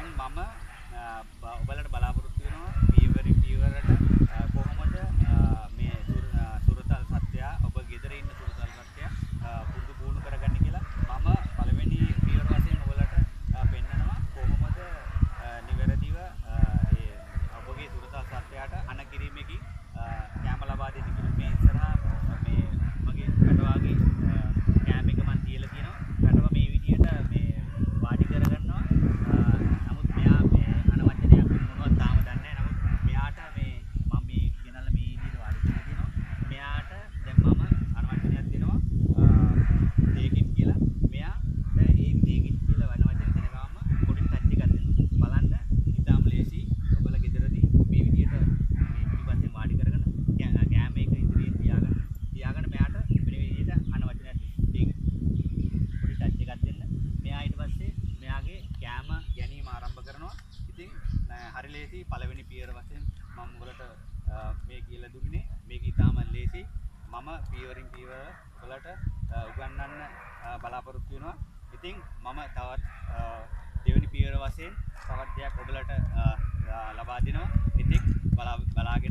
දැන් මම ඔබලට බලාපොරොත්තු ලේසි පළවෙනි පියවර වශයෙන් මම ඔයාලට මේ කියලා දුන්නේ. මේක ඉතාම ලේසි. මම පියවරින් පියවර ඔයාලට උගන්වන්න බලාපොරොත්තු වෙනවා. ඉතින් මම තවත් දෙවෙනි පියවර වශයෙන් තවත් දෙයක් ඔයාලට ලබා දෙනවා. ඉතින් බලාගෙන